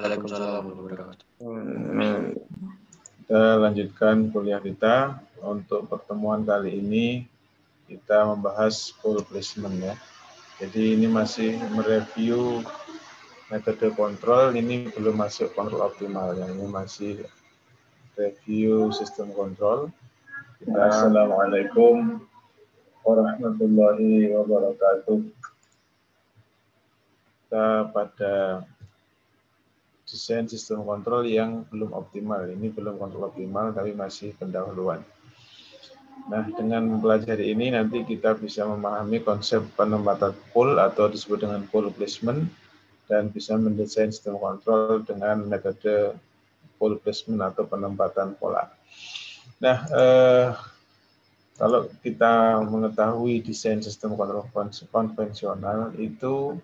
Waalaikumsalam warahmatullahi wabarakatuh. Kita lanjutkan kuliah kita. Untuk pertemuan kali ini kita membahas full placement ya. Jadi ini masih mereview metode kontrol, ini belum masuk kontrol optimal ya. Ini masih review sistem kontrol. Assalamualaikum warahmatullahi wabarakatuh. Kita pada desain sistem kontrol yang belum optimal. Ini belum kontrol optimal, tapi masih pendahuluan. Nah, dengan mempelajari ini nanti kita bisa memahami konsep penempatan pool atau disebut dengan pool placement dan bisa mendesain sistem kontrol dengan metode pool placement atau penempatan pola. Nah, eh, kalau kita mengetahui desain sistem kontrol konvensional itu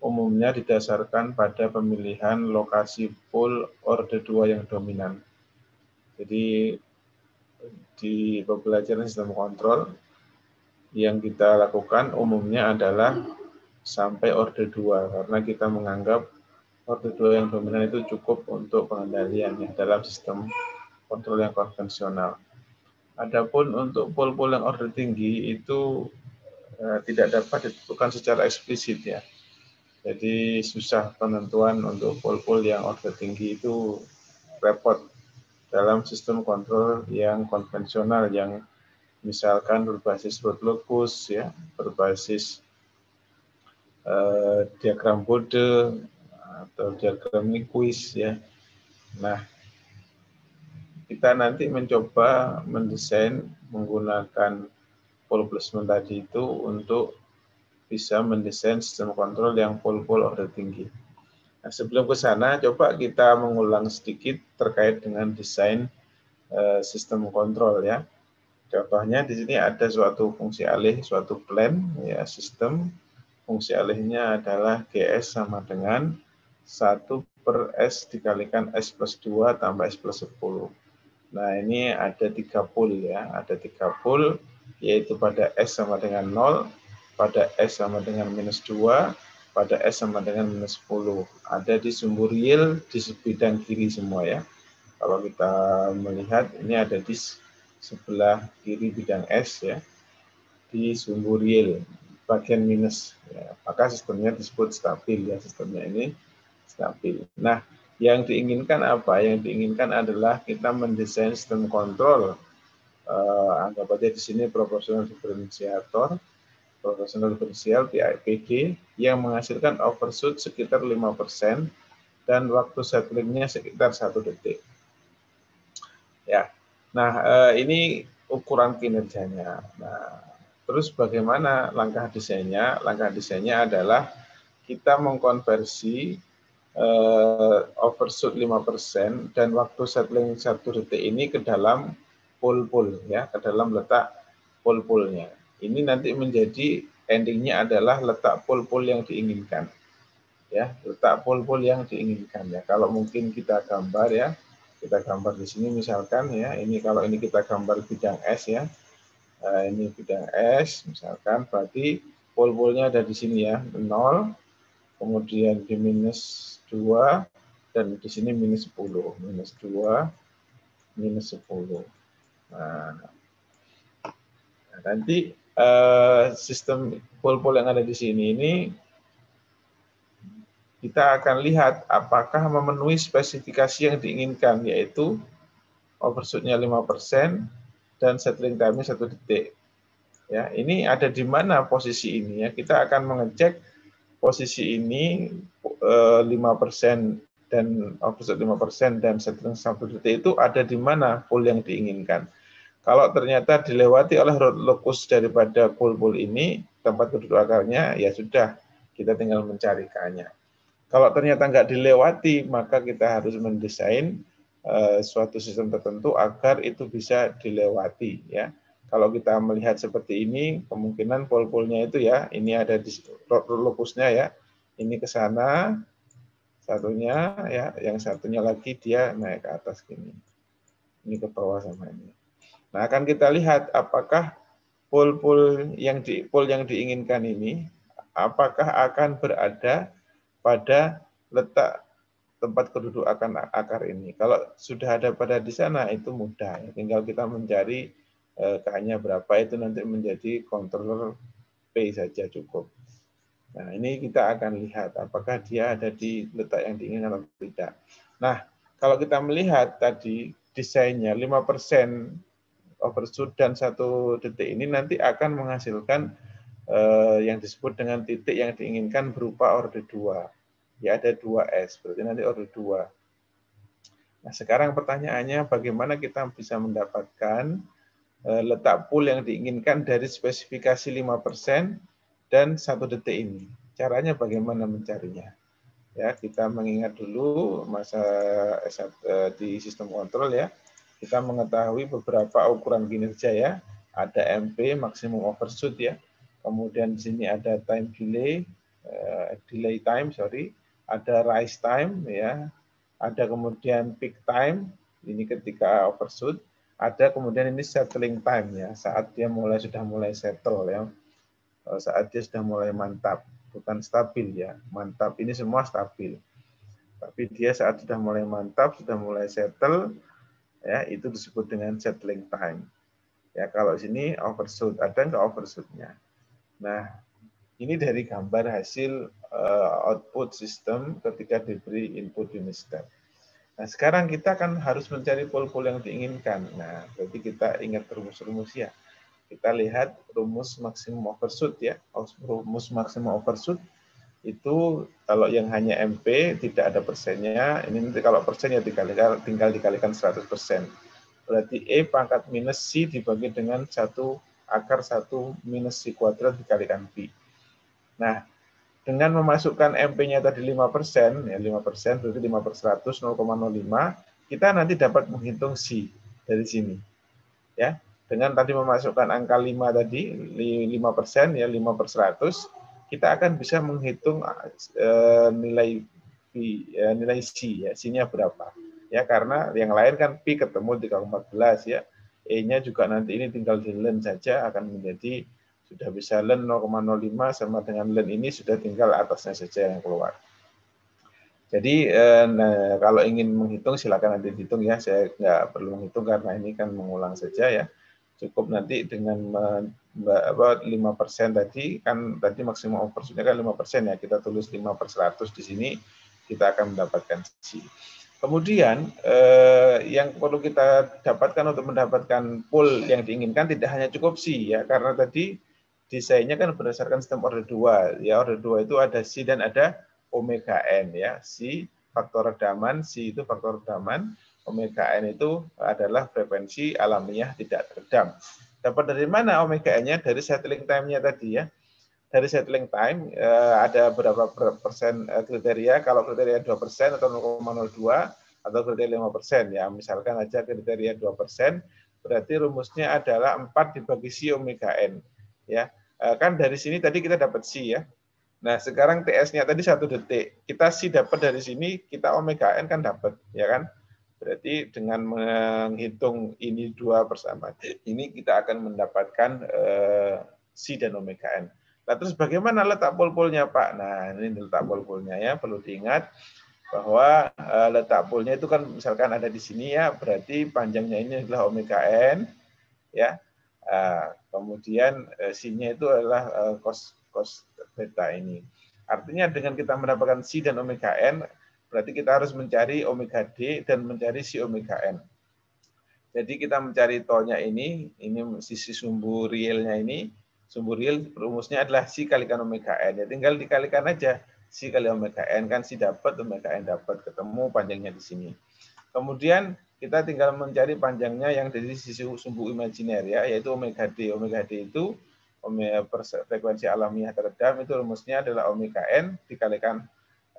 umumnya didasarkan pada pemilihan lokasi pool order 2 yang dominan. Jadi di pembelajaran sistem kontrol yang kita lakukan umumnya adalah sampai order 2 karena kita menganggap order 2 yang dominan itu cukup untuk pengendalian ya, dalam sistem kontrol yang konvensional. Adapun untuk pool-pool yang order tinggi itu eh, tidak dapat ditentukan secara eksplisit ya. Jadi susah penentuan untuk pool-pool yang order tinggi itu repot dalam sistem kontrol yang konvensional yang misalkan berbasis root locus ya, berbasis eh, diagram Bode atau diagram Nyquist ya. Nah, kita nanti mencoba mendesain menggunakan pool placement tadi itu untuk bisa mendesain sistem kontrol yang pool-pool order tinggi. Nah, sebelum ke sana, coba kita mengulang sedikit terkait dengan desain uh, sistem kontrol ya. Contohnya di sini ada suatu fungsi alih, suatu plan ya sistem. Fungsi alihnya adalah GS sama dengan 1 per S dikalikan S plus 2 tambah S plus 10. Nah, ini ada tiga pool ya, ada tiga pool, yaitu pada S sama dengan 0, pada S sama dengan minus 2, pada S sama dengan minus 10. Ada di sumber real di bidang kiri semua ya. Kalau kita melihat, ini ada di sebelah kiri bidang S ya, di sumber real, bagian minus. Ya. Maka sistemnya disebut stabil ya, sistemnya ini stabil. Nah, yang diinginkan apa? Yang diinginkan adalah kita mendesain sistem kontrol. Uh, anggap aja di sini proporsional diferensiator, proporsional diferensial PIPD yang menghasilkan overshoot sekitar 5% dan waktu settlingnya sekitar satu detik. Ya, nah uh, ini ukuran kinerjanya. Nah, terus bagaimana langkah desainnya? Langkah desainnya adalah kita mengkonversi uh, overshoot 5% dan waktu settling satu detik ini ke dalam pool-pool ya, ke dalam letak pool-poolnya. Ini nanti menjadi endingnya adalah letak pool-pool yang diinginkan. Ya, letak pool-pool yang diinginkan ya. Kalau mungkin kita gambar ya, kita gambar di sini misalkan ya, ini kalau ini kita gambar bidang S ya. Nah, ini bidang S misalkan berarti pool-poolnya ada di sini ya, 0 kemudian di minus 2 dan di sini minus 10 minus 2 minus 10 nah, nanti uh, sistem pol-pol yang ada di sini ini kita akan lihat apakah memenuhi spesifikasi yang diinginkan yaitu overshootnya 5% dan settling time-nya satu detik. Ya, ini ada di mana posisi ini ya? Kita akan mengecek posisi ini eh, lima persen dan lima persen dan settling satu detik itu ada di mana pool yang diinginkan. Kalau ternyata dilewati oleh locus daripada pool-pool ini, tempat keduduk akarnya, ya sudah, kita tinggal mencarikannya. Kalau ternyata nggak dilewati, maka kita harus mendesain uh, suatu sistem tertentu agar itu bisa dilewati. Ya, kalau kita melihat seperti ini, kemungkinan pol-polnya itu ya, ini ada di locusnya ya, ini ke sana, satunya ya, yang satunya lagi dia naik ke atas gini, ini ke bawah sama ini. Nah, akan kita lihat apakah pol-pol yang di pol yang diinginkan ini apakah akan berada pada letak tempat kedudukan akar ini. Kalau sudah ada pada di sana itu mudah, tinggal kita mencari eh, berapa itu nanti menjadi controller P saja cukup. Nah, ini kita akan lihat apakah dia ada di letak yang diinginkan atau tidak. Nah, kalau kita melihat tadi desainnya 5% overshoot dan satu detik ini nanti akan menghasilkan eh, yang disebut dengan titik yang diinginkan berupa orde 2. Ya ada 2S, berarti nanti orde 2. Nah sekarang pertanyaannya bagaimana kita bisa mendapatkan eh, letak pool yang diinginkan dari spesifikasi 5% dan satu detik ini. Caranya bagaimana mencarinya? Ya, kita mengingat dulu masa S1, eh, di sistem kontrol ya kita mengetahui beberapa ukuran kinerja ya. Ada MP, maksimum overshoot ya. Kemudian di sini ada time delay, uh, delay time, sorry. Ada rise time ya. Ada kemudian peak time, ini ketika overshoot. Ada kemudian ini settling time ya, saat dia mulai sudah mulai settle ya. Eh, saat dia sudah mulai mantap, bukan stabil ya. Mantap ini semua stabil. Tapi dia saat sudah mulai mantap, sudah mulai settle, ya itu disebut dengan settling time. Ya kalau sini overshoot ada nggak overshootnya? Nah ini dari gambar hasil uh, output sistem ketika diberi input unit step. Nah sekarang kita kan harus mencari pol-pol yang diinginkan. Nah berarti kita ingat rumus-rumus ya. Kita lihat rumus maksimum overshoot ya. Rumus maksimum overshoot itu kalau yang hanya MP tidak ada persennya, ini nanti kalau persennya dikalikan, tinggal dikalikan 100%. Berarti E pangkat minus C dibagi dengan satu akar 1 minus C kuadrat dikalikan B. Nah, dengan memasukkan MP-nya tadi 5%, ya 5%, berarti 5 per 100, 0,05, kita nanti dapat menghitung C dari sini. Ya, dengan tadi memasukkan angka 5 tadi, 5%, ya 5 per 100, kita akan bisa menghitung uh, nilai P, uh, nilai C ya, C-nya berapa. Ya karena yang lain kan P ketemu 3,14 ya. E-nya juga nanti ini tinggal di len saja akan menjadi sudah bisa len 0,05 sama dengan len ini sudah tinggal atasnya saja yang keluar. Jadi eh, nah, kalau ingin menghitung silakan nanti dihitung ya. Saya nggak perlu menghitung karena ini kan mengulang saja ya cukup nanti dengan apa lima persen tadi kan tadi maksimum overshootnya kan lima persen ya kita tulis lima per seratus di sini kita akan mendapatkan C. Kemudian eh, yang perlu kita dapatkan untuk mendapatkan pool yang diinginkan tidak hanya cukup C ya karena tadi desainnya kan berdasarkan sistem order 2 ya order 2 itu ada C dan ada omega n ya C faktor redaman C itu faktor redaman omega N itu adalah frekuensi alamiah tidak teredam. Dapat dari mana omega N-nya? Dari settling time-nya tadi ya. Dari settling time eh, ada berapa persen eh, kriteria, kalau kriteria 2 persen atau 0,02 atau kriteria 5 persen ya. Misalkan aja kriteria 2 persen, berarti rumusnya adalah 4 dibagi si omega N. Ya, eh, kan dari sini tadi kita dapat C ya. Nah, sekarang TS-nya tadi satu detik. Kita C dapat dari sini, kita omega N kan dapat, ya kan? Berarti dengan menghitung ini dua bersama, ini kita akan mendapatkan eh, C dan omega N. Nah, terus bagaimana letak pol-polnya, Pak? Nah, ini letak pol-polnya ya, perlu diingat bahwa eh, letak polnya itu kan misalkan ada di sini ya, berarti panjangnya ini adalah omega N, ya. Uh, kemudian uh, C-nya itu adalah cos cos beta ini. Artinya dengan kita mendapatkan C dan omega N, Berarti kita harus mencari omega D dan mencari si omega N. Jadi kita mencari tolnya ini, ini sisi sumbu realnya ini, sumbu real rumusnya adalah si kalikan omega N. Ya tinggal dikalikan aja si kali omega N kan si dapat omega N dapat ketemu panjangnya di sini. Kemudian kita tinggal mencari panjangnya yang dari sisi sumbu imajiner ya, yaitu omega D. Omega D itu omega frekuensi alamiah teredam itu rumusnya adalah omega N dikalikan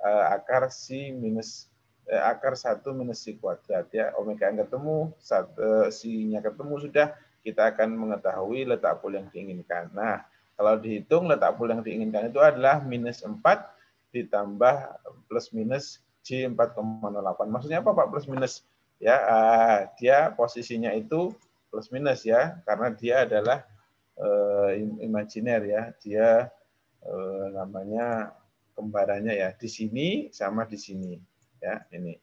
akar si minus uh, akar satu minus si kuadrat ya. Omega yang ketemu, satu, uh, si-nya ketemu sudah kita akan mengetahui letak pol yang diinginkan. Nah, kalau dihitung letak pol yang diinginkan itu adalah minus 4 ditambah plus minus J 4,08. Maksudnya apa Pak plus minus? Ya, uh, dia posisinya itu plus minus ya, karena dia adalah uh, imajiner ya. Dia uh, namanya kembarannya ya di sini sama di sini ya ini.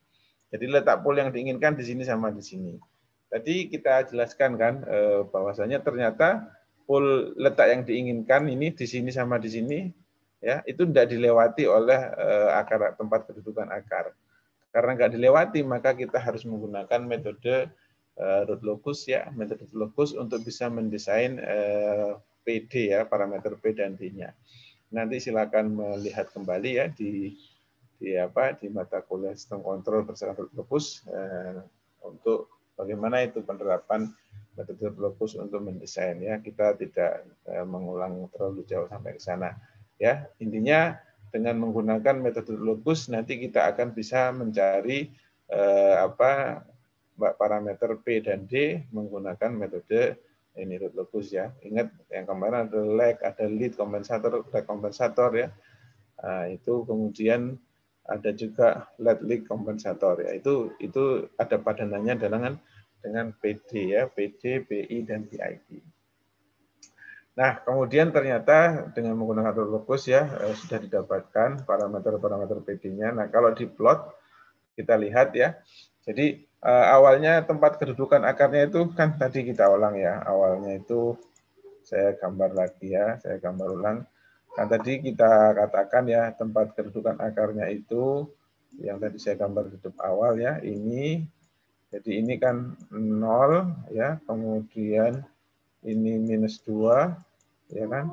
Jadi letak pol yang diinginkan di sini sama di sini. Tadi kita jelaskan kan eh, bahwasanya ternyata pol letak yang diinginkan ini di sini sama di sini ya itu tidak dilewati oleh eh, akar tempat kedudukan akar. Karena nggak dilewati maka kita harus menggunakan metode eh, root locus ya metode locus untuk bisa mendesain PD ya parameter P dan D-nya nanti silakan melihat kembali ya di di apa di mata kuliah sistem kontrol berdasarkan locus eh, untuk bagaimana itu penerapan metode locus untuk mendesain ya. Kita tidak eh, mengulang terlalu jauh sampai ke sana ya. Intinya dengan menggunakan metode locus nanti kita akan bisa mencari eh, apa parameter P dan D menggunakan metode ini root locus ya. Ingat yang kemarin ada lag, ada lead kompensator, lag kompensator ya. Nah, itu kemudian ada juga lead lead kompensator ya. Itu itu ada padanannya dengan dengan PD ya, PD, BI dan PID. Nah, kemudian ternyata dengan menggunakan root locus ya eh, sudah didapatkan parameter-parameter PD-nya. Nah, kalau di plot kita lihat ya. Jadi uh, awalnya tempat kedudukan akarnya itu kan tadi kita ulang ya. Awalnya itu saya gambar lagi ya, saya gambar ulang. Kan tadi kita katakan ya tempat kedudukan akarnya itu yang tadi saya gambar di awal ya, ini jadi ini kan 0 ya, kemudian ini minus 2 ya kan.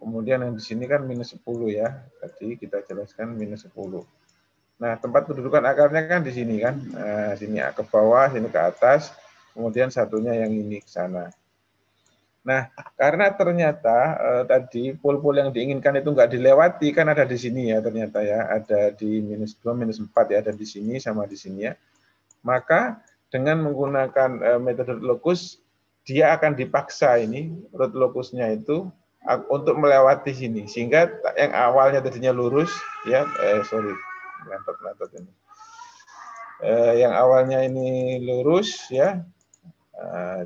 Kemudian yang di sini kan minus 10 ya. Tadi kita jelaskan minus 10. Nah, tempat kedudukan akarnya kan di sini kan. Nah, sini ke bawah, sini ke atas. Kemudian satunya yang ini ke sana. Nah, karena ternyata eh, tadi pol-pol yang diinginkan itu nggak dilewati, kan ada di sini ya ternyata ya. Ada di minus 2, minus 4 ya, ada di sini sama di sini ya. Maka dengan menggunakan eh, metode locus, dia akan dipaksa ini, root locusnya itu untuk melewati sini. Sehingga yang awalnya tadinya lurus, ya, eh, sorry, melentot-melentot ini. Eh, yang awalnya ini lurus ya, nah,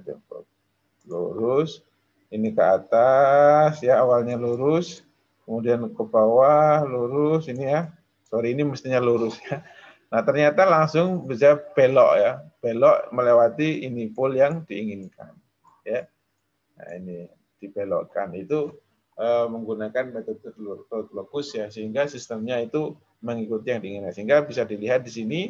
lurus, ini ke atas ya awalnya lurus, kemudian ke bawah lurus ini ya, sorry ini mestinya lurus ya. Nah ternyata langsung bisa belok ya, belok melewati ini pol yang diinginkan ya. Nah ini dibelokkan. Itu menggunakan metode locus ya sehingga sistemnya itu mengikuti yang diinginkan. Sehingga bisa dilihat di sini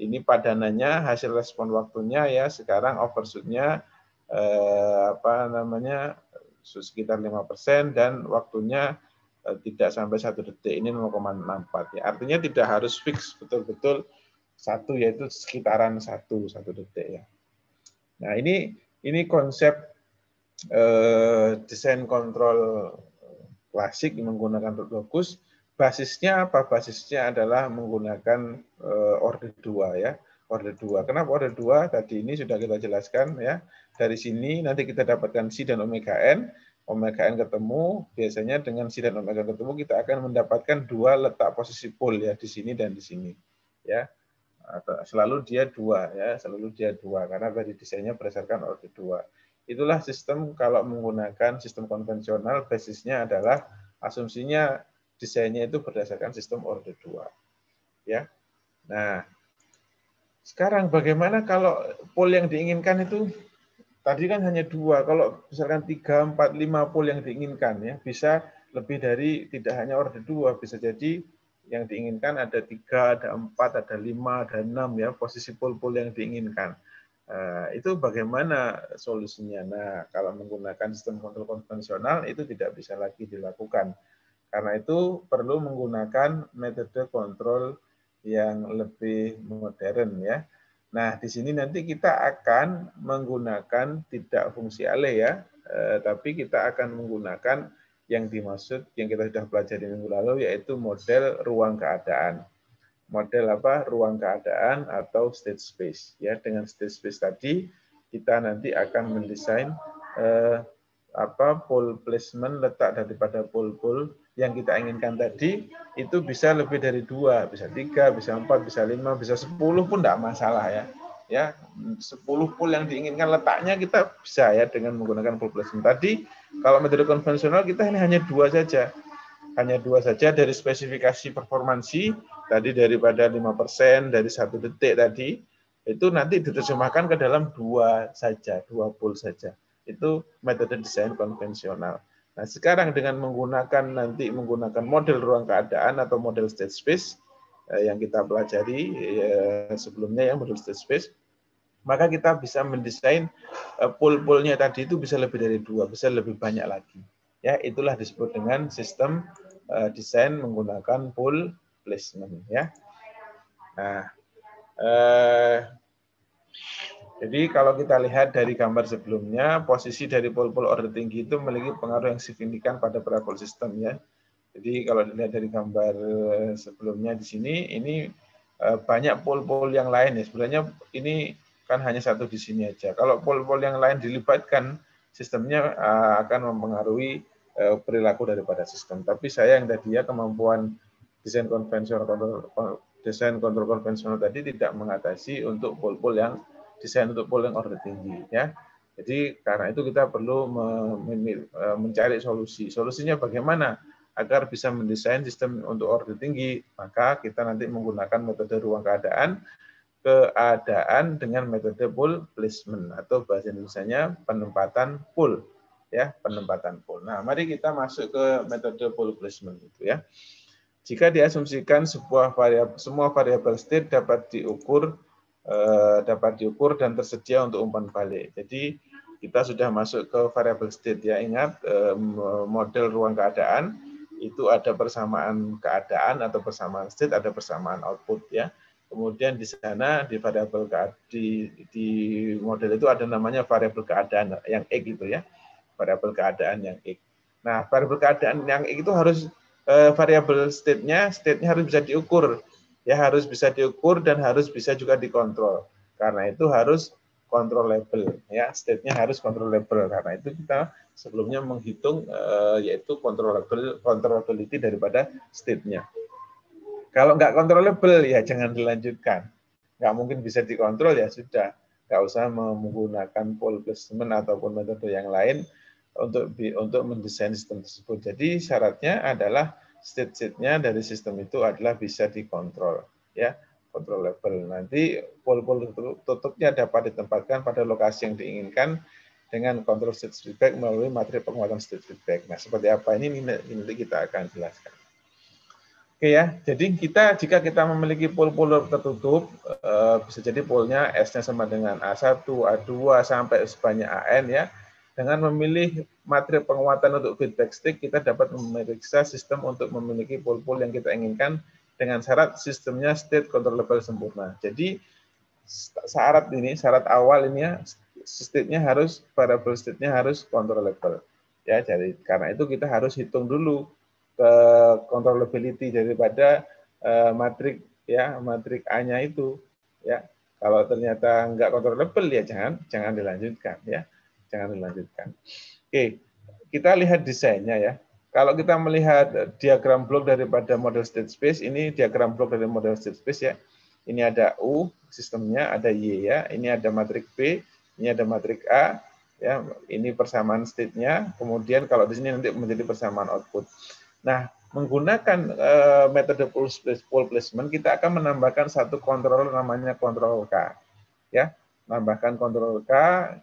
ini padanannya hasil respon waktunya ya sekarang overshootnya eh, apa namanya sekitar 5% dan waktunya eh, tidak sampai satu detik ini 0,64 ya artinya tidak harus fix betul-betul satu yaitu sekitaran satu satu detik ya nah ini ini konsep eh, desain kontrol klasik menggunakan locus basisnya apa? Basisnya adalah menggunakan uh, order 2 ya. Order 2. Kenapa order 2? Tadi ini sudah kita jelaskan ya. Dari sini nanti kita dapatkan C dan omega N. Omega N ketemu, biasanya dengan C dan omega N ketemu kita akan mendapatkan dua letak posisi pol ya di sini dan di sini. Ya. Selalu dia dua ya, selalu dia dua karena tadi desainnya berdasarkan order 2. Itulah sistem kalau menggunakan sistem konvensional basisnya adalah asumsinya desainnya itu berdasarkan sistem order 2. Ya. Nah, sekarang bagaimana kalau pol yang diinginkan itu tadi kan hanya dua, kalau misalkan tiga, empat, lima pol yang diinginkan ya bisa lebih dari tidak hanya order dua, bisa jadi yang diinginkan ada tiga, ada empat, ada lima, ada enam ya posisi pol-pol yang diinginkan. Nah, itu bagaimana solusinya? Nah, kalau menggunakan sistem kontrol konvensional itu tidak bisa lagi dilakukan karena itu perlu menggunakan metode kontrol yang lebih modern ya. Nah, di sini nanti kita akan menggunakan tidak fungsi alih ya, eh, tapi kita akan menggunakan yang dimaksud yang kita sudah pelajari minggu lalu yaitu model ruang keadaan. Model apa? Ruang keadaan atau state space. Ya, dengan state space tadi kita nanti akan mendesain eh, apa pole placement letak daripada pole-pole yang kita inginkan tadi itu bisa lebih dari dua, bisa tiga, bisa empat, bisa lima, bisa sepuluh pun tidak masalah ya ya 10 pool yang diinginkan letaknya kita bisa ya dengan menggunakan pool placement tadi kalau metode konvensional kita ini hanya dua saja hanya dua saja dari spesifikasi performansi tadi daripada 5% dari satu detik tadi itu nanti diterjemahkan ke dalam dua saja dua pool saja itu metode desain konvensional nah sekarang dengan menggunakan nanti menggunakan model ruang keadaan atau model state space eh, yang kita pelajari eh, sebelumnya ya model state space maka kita bisa mendesain eh, pool-poolnya tadi itu bisa lebih dari dua, bisa lebih banyak lagi. Ya, itulah disebut dengan sistem desain menggunakan pool placement. Ya. Nah, uh, jadi kalau kita lihat dari gambar sebelumnya, posisi dari pool-pool order tinggi itu memiliki pengaruh yang signifikan pada parabol sistem ya. Jadi kalau dilihat dari gambar sebelumnya di sini, ini banyak pool-pool yang lain ya. Sebenarnya ini kan hanya satu di sini aja. Kalau pol-pol yang lain dilibatkan, sistemnya uh, akan mempengaruhi uh, perilaku daripada sistem. Tapi saya yang tadi ya kemampuan desain konvensional kontrol desain kontrol konvensional tadi tidak mengatasi untuk pol-pol yang desain untuk pol yang order tinggi ya. Jadi karena itu kita perlu uh, mencari solusi. Solusinya bagaimana agar bisa mendesain sistem untuk order tinggi? Maka kita nanti menggunakan metode ruang keadaan keadaan dengan metode pool placement atau bahasa Indonesia penempatan pool ya penempatan pool. Nah, mari kita masuk ke metode pool placement itu ya. Jika diasumsikan sebuah variabel semua variabel state dapat diukur eh, dapat diukur dan tersedia untuk umpan balik. Jadi kita sudah masuk ke variabel state ya. Ingat eh, model ruang keadaan itu ada persamaan keadaan atau persamaan state, ada persamaan output ya. Kemudian di sana di variabel di, di model itu ada namanya variabel keadaan yang x gitu ya. Variabel keadaan yang x. Nah, variabel keadaan yang x itu harus eh, variabel state-nya, state-nya harus bisa diukur. Ya, harus bisa diukur dan harus bisa juga dikontrol. Karena itu harus controllable ya, state-nya harus controllable. Karena itu kita sebelumnya menghitung eh, yaitu controllable controllability daripada state-nya. Kalau nggak controllable ya jangan dilanjutkan. Nggak mungkin bisa dikontrol ya sudah. Nggak usah menggunakan pool placement ataupun metode yang lain untuk untuk mendesain sistem tersebut. Jadi syaratnya adalah state-state-nya dari sistem itu adalah bisa dikontrol. ya controllable. Nanti pool-pool tutupnya dapat ditempatkan pada lokasi yang diinginkan dengan kontrol state feedback melalui materi penguatan state feedback. Nah, seperti apa ini nanti kita akan jelaskan. Oke ya, jadi kita jika kita memiliki pool-pool tertutup, eh, bisa jadi poolnya S-nya sama dengan A1, A2 sampai sebanyak AN ya. Dengan memilih materi penguatan untuk feedback stick, kita dapat memeriksa sistem untuk memiliki pool-pool yang kita inginkan dengan syarat sistemnya state controllable sempurna. Jadi syarat ini, syarat awal ini ya, state-nya harus variable state-nya harus controllable. Ya, jadi karena itu kita harus hitung dulu ke controllability daripada uh, matrik ya matrik A-nya itu ya kalau ternyata nggak controllable ya jangan jangan dilanjutkan ya jangan dilanjutkan. Oke kita lihat desainnya ya. Kalau kita melihat diagram blok daripada model state space ini diagram blok dari model state space ya. Ini ada U sistemnya ada Y ya. Ini ada matrik B ini ada matrik A ya. Ini persamaan state-nya. Kemudian kalau di sini nanti menjadi persamaan output. Nah, menggunakan uh, metode pool placement, kita akan menambahkan satu kontrol namanya kontrol K. Ya, tambahkan kontrol K,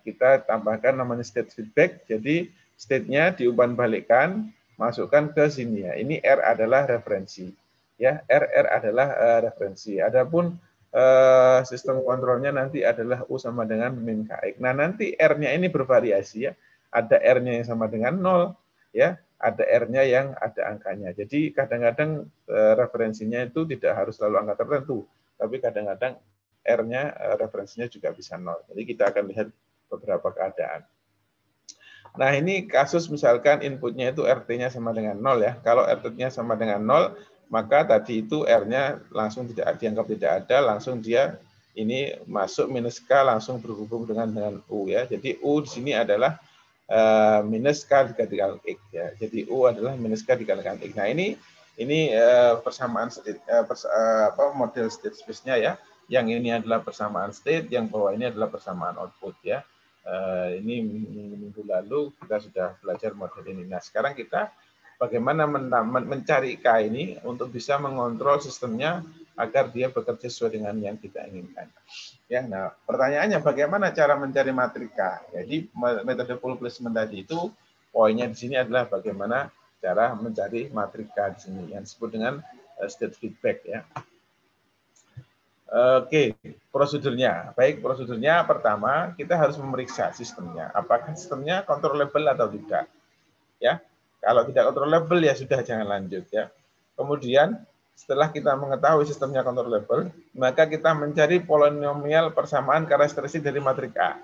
kita tambahkan namanya state feedback. Jadi state-nya diumpan balikkan, masukkan ke sini ya. Ini R adalah referensi. Ya, R R adalah uh, referensi. Adapun uh, sistem kontrolnya nanti adalah U sama dengan min KX. Nah, nanti R-nya ini bervariasi ya. Ada R-nya yang sama dengan 0, ya ada R-nya yang ada angkanya. Jadi kadang-kadang eh, referensinya itu tidak harus selalu angka tertentu, tapi kadang-kadang R-nya eh, referensinya juga bisa nol. Jadi kita akan lihat beberapa keadaan. Nah, ini kasus misalkan inputnya itu RT-nya sama dengan 0 ya. Kalau RT-nya sama dengan 0, maka tadi itu R-nya langsung tidak dianggap tidak ada, langsung dia ini masuk minus K langsung berhubung dengan dengan U ya. Jadi U di sini adalah uh, minus K dikalikan X ya. Jadi U adalah minus K dikalikan X. Nah, ini ini uh, persamaan state, apa model state space-nya ya. Yang ini adalah persamaan state, yang bawah ini adalah persamaan output ya. Uh, ini minggu lalu kita sudah belajar model ini. Nah, sekarang kita bagaimana men mencari K ini untuk bisa mengontrol sistemnya agar dia bekerja sesuai dengan yang kita inginkan. Ya, nah pertanyaannya bagaimana cara mencari matrika? Jadi metode full placement tadi itu poinnya di sini adalah bagaimana cara mencari matrika di sini yang disebut dengan eh, state feedback ya. Oke, prosedurnya. Baik, prosedurnya pertama kita harus memeriksa sistemnya. Apakah sistemnya controllable atau tidak? Ya, kalau tidak controllable ya sudah jangan lanjut ya. Kemudian setelah kita mengetahui sistemnya controllable, maka kita mencari polinomial persamaan karakteristik dari matrik A.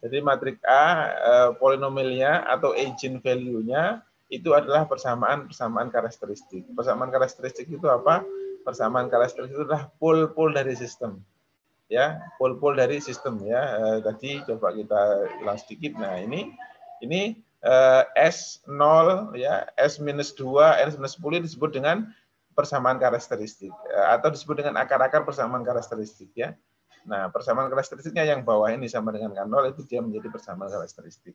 Jadi matrik A eh, polinomialnya atau agent value-nya itu adalah persamaan persamaan karakteristik. Persamaan karakteristik itu apa? Persamaan karakteristik itu adalah pool-pool dari sistem. Ya, pool-pool dari sistem ya. Eh, tadi coba kita ulang sedikit. Nah, ini ini eh, S0 ya, S-2, S-10 disebut dengan persamaan karakteristik eh, atau disebut dengan akar-akar persamaan karakteristik ya. Nah, persamaan karakteristiknya yang bawah ini sama dengan K0 itu dia menjadi persamaan karakteristik.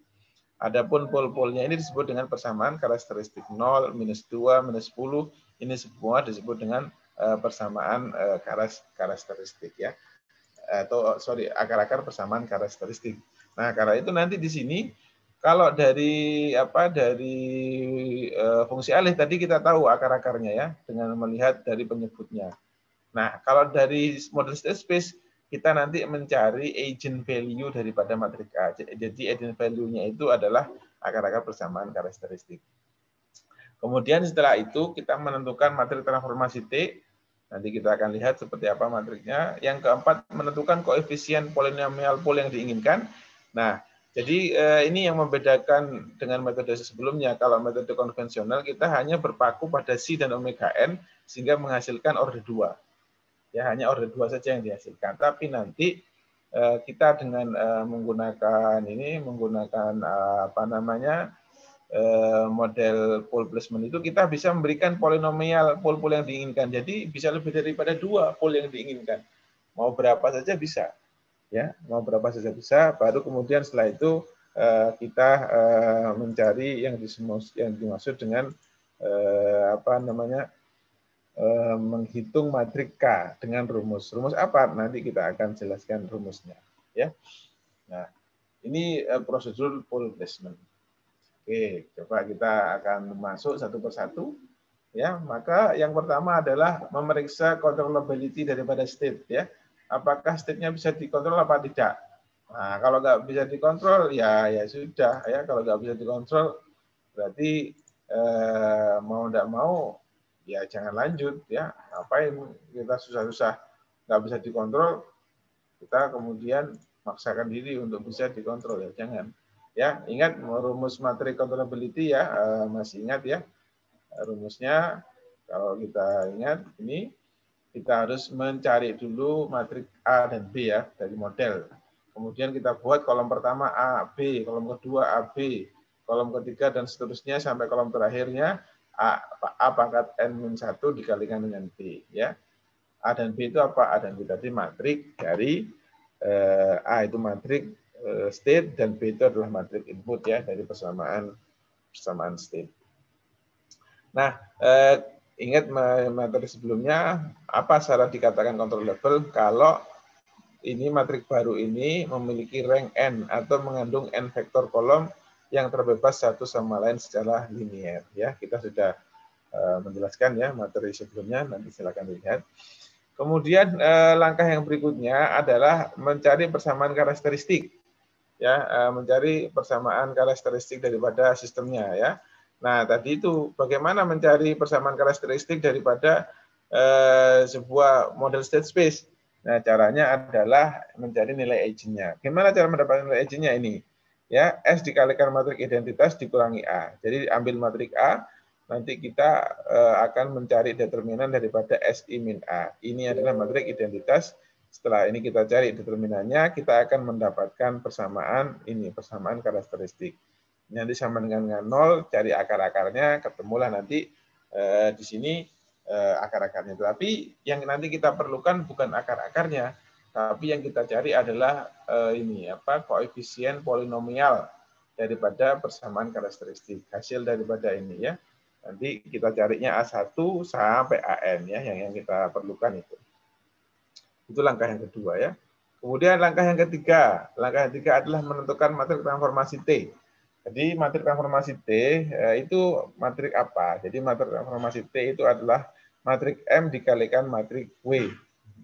Adapun pol-polnya ini disebut dengan persamaan karakteristik 0, minus 2, minus 10. Ini semua disebut dengan persamaan eh, karakteristik ya atau sorry akar-akar persamaan karakteristik. Nah karena itu nanti di sini kalau dari apa dari uh, fungsi alih tadi kita tahu akar-akarnya ya dengan melihat dari penyebutnya. Nah kalau dari model state space kita nanti mencari agent value daripada matrika. Jadi agent value-nya itu adalah akar-akar persamaan karakteristik. Kemudian setelah itu kita menentukan materi transformasi T. Nanti kita akan lihat seperti apa matriknya. Yang keempat, menentukan koefisien polinomial pool yang diinginkan. Nah, jadi eh, ini yang membedakan dengan metode sebelumnya. Kalau metode konvensional kita hanya berpaku pada C dan omega n sehingga menghasilkan order 2. Ya, hanya order 2 saja yang dihasilkan. Tapi nanti eh, kita dengan eh, menggunakan ini menggunakan apa namanya model pool placement itu kita bisa memberikan polinomial pool-pool yang diinginkan. Jadi bisa lebih daripada dua pool yang diinginkan. Mau berapa saja bisa. Ya, mau berapa saja bisa. Baru kemudian setelah itu eh, kita eh, mencari yang dimaksud, dengan apa namanya menghitung matrik K dengan rumus. Rumus apa? Nanti kita akan jelaskan rumusnya. Ya. Nah, ini prosedur pool placement. Oke, coba kita akan masuk satu persatu. Ya, maka yang pertama adalah memeriksa controllability daripada state ya. Apakah state-nya bisa dikontrol apa tidak? Nah, kalau nggak bisa dikontrol ya ya sudah ya. Kalau nggak bisa dikontrol berarti eh, mau tidak mau ya jangan lanjut ya. Ngapain kita susah-susah nggak bisa dikontrol kita kemudian maksakan diri untuk bisa dikontrol ya jangan. Ya, ingat rumus materi controllability ya, uh, masih ingat ya. Rumusnya kalau kita ingat ini kita harus mencari dulu matrik A dan B ya dari model. Kemudian kita buat kolom pertama A, B, kolom kedua A, B, kolom ketiga dan seterusnya sampai kolom terakhirnya A, A pangkat N-1 dikalikan dengan B. ya. A dan B itu apa? A dan B tadi matrik dari eh, A itu matrik Eh, state dan B itu adalah matrik input ya dari persamaan persamaan state. Nah, eh, ingat materi sebelumnya apa syarat dikatakan controllable kalau ini matrik baru ini memiliki rank n atau mengandung n vektor kolom yang terbebas satu sama lain secara linier ya. Kita sudah uh, menjelaskan ya materi sebelumnya nanti silakan lihat kemudian uh, langkah yang berikutnya adalah mencari persamaan karakteristik ya eh, mencari persamaan karakteristik daripada sistemnya ya. Nah, tadi itu bagaimana mencari persamaan karakteristik daripada eh, sebuah model state space. Nah, caranya adalah mencari nilai agentnya. Gimana cara mendapatkan nilai agentnya ini? Ya, S dikalikan matrik identitas dikurangi A. Jadi ambil matrik A, nanti kita uh, akan mencari determinan daripada SI min A. Ini adalah matrik identitas. Setelah ini kita cari determinannya, kita akan mendapatkan persamaan ini, persamaan karakteristik. Nanti sama dengan, 0, cari akar-akarnya, ketemulah nanti uh, di sini uh, akar-akarnya. Tapi yang nanti kita perlukan bukan akar-akarnya, tapi yang kita cari adalah uh, ini apa koefisien polinomial daripada persamaan karakteristik hasil daripada ini ya nanti kita carinya A1 sampai AN ya yang yang kita perlukan itu itu langkah yang kedua ya kemudian langkah yang ketiga langkah yang ketiga adalah menentukan matrik transformasi T jadi matrik transformasi T eh, itu matrik apa jadi matrik transformasi T itu adalah matrik M dikalikan matrik W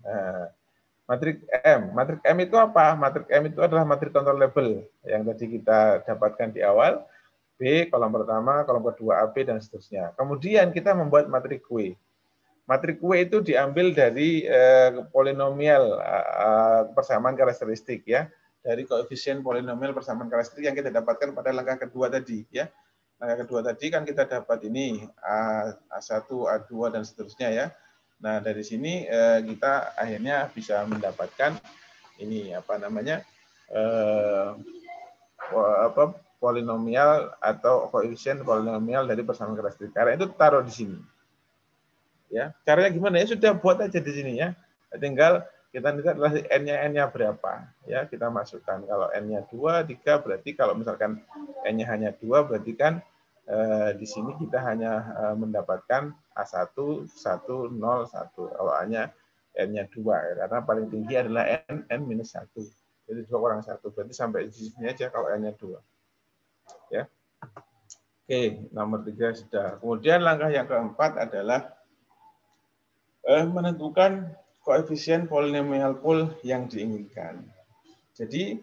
nah, Matrik M. Matrik M itu apa? Matrik M itu adalah matrik label yang tadi kita dapatkan di awal. B, kolom pertama, kolom kedua AB, dan seterusnya. Kemudian kita membuat matrik W. Matrik W itu diambil dari eh, polinomial eh, persamaan karakteristik ya, dari koefisien polinomial persamaan karakteristik yang kita dapatkan pada langkah kedua tadi ya. Langkah kedua tadi kan kita dapat ini A, A1, A2 dan seterusnya ya Nah, dari sini eh, kita akhirnya bisa mendapatkan ini apa namanya? Apa polinomial atau koefisien polinomial dari persamaan karakteristik. Karena itu taruh di sini. Ya, caranya gimana ya? Sudah buat aja di sini ya. Tinggal kita lihat adalah n-nya n-nya berapa ya kita masukkan kalau n-nya 2 3 berarti kalau misalkan n-nya hanya 2 berarti kan eh, di sini kita hanya eh, mendapatkan A1 1 0 1. Kalau A-nya N-nya 2 ya. karena paling tinggi adalah N N minus 1. Jadi 2 kurang 1 berarti sampai di sini aja kalau N-nya 2. Ya. Oke, nomor 3 sudah. Kemudian langkah yang keempat adalah eh, menentukan koefisien polinomial pool yang diinginkan. Jadi